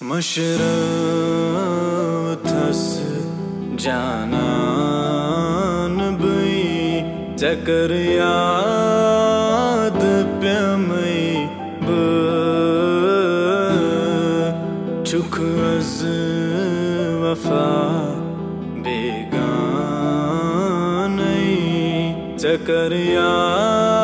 मशरथस जानन बई चकर याद प्यमई ब çuk az vefa beganay चकर याद